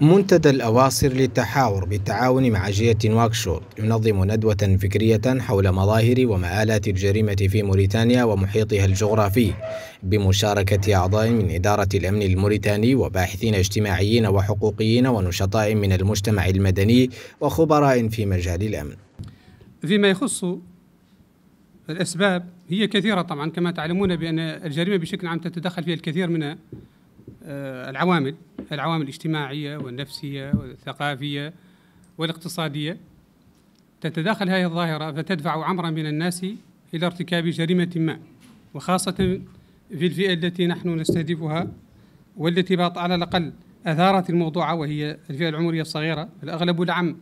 منتدى الأواصر للتحاور بالتعاون مع جهة واكشوط ينظم ندوة فكرية حول مظاهر ومآلات الجريمة في موريتانيا ومحيطها الجغرافي بمشاركة أعضاء من إدارة الأمن الموريتاني وباحثين اجتماعيين وحقوقيين ونشطاء من المجتمع المدني وخبراء في مجال الأمن. فيما يخص الأسباب هي كثيرة طبعا كما تعلمون بأن الجريمة بشكل عام تتدخل فيها الكثير من آه، العوامل. العوامل الاجتماعية والنفسية والثقافية والاقتصادية. تتداخل هذه الظاهرة فتدفع عمرا من الناس إلى ارتكاب جريمة ما وخاصة في الفئة التي نحن نستهدفها والتي على الأقل أثارت الموضوع وهي الفئة العمرية الصغيرة. الأغلب العام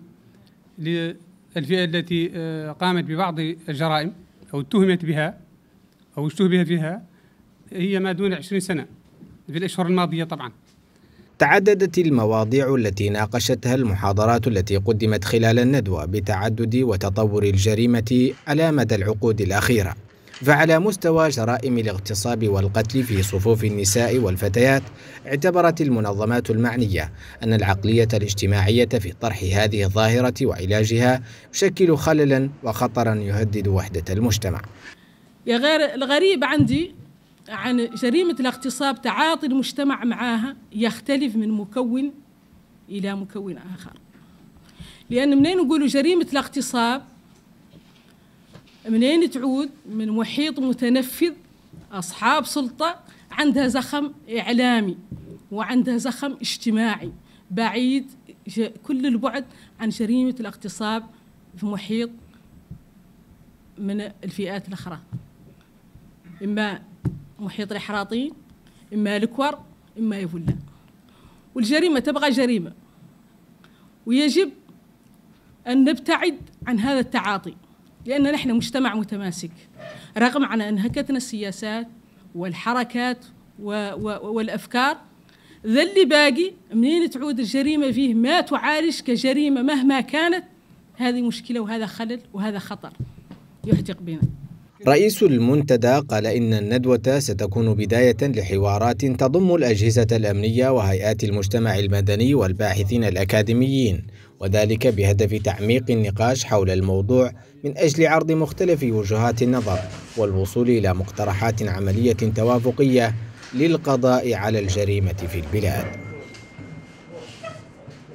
للفئة التي آه، قامت ببعض الجرائم أو اتهمت بها أو اشتهب بها هي ما دون 20 سنة في الأشهر الماضية طبعا. تعددت المواضيع التي ناقشتها المحاضرات التي قدمت خلال الندوة بتعدد وتطور الجريمة على مدى العقود الأخيرة. فعلى مستوى جرائم الاغتصاب والقتل في صفوف النساء والفتيات اعتبرت المنظمات المعنية أن العقلية الاجتماعية في طرح هذه الظاهرة وعلاجها يشكل خللا وخطرا يهدد وحدة المجتمع. يا غير الغريب عندي عن جريمة الاغتصاب تعاطي المجتمع معها يختلف من مكون إلى مكون آخر. لأن منين نقولوا جريمة الاغتصاب؟ منين تعود؟ من محيط متنفذ أصحاب سلطة عندها زخم إعلامي وعندها زخم اجتماعي. بعيد كل البعد عن جريمة الاغتصاب في محيط من الفئات الأخرى. إما محيط الحراطين إما الكور إما يفلا والجريمة تبغى جريمة. ويجب أن نبتعد عن هذا التعاطي لأن نحن مجتمع متماسك. رغم عن أنهكتنا السياسات والحركات والأفكار ذا اللي باقي منين تعود الجريمة فيه؟ ما تعالج كجريمة مهما كانت؟ هذه مشكلة وهذا خلل وهذا خطر يحتق بنا. رئيس المنتدى قال إن الندوة ستكون بداية لحوارات تضم الأجهزة الأمنية وهيئات المجتمع المدني والباحثين الأكاديميين وذلك بهدف تعميق النقاش حول الموضوع من أجل عرض مختلف وجهات النظر والوصول إلى مقترحات عملية توافقية للقضاء على الجريمة في البلاد.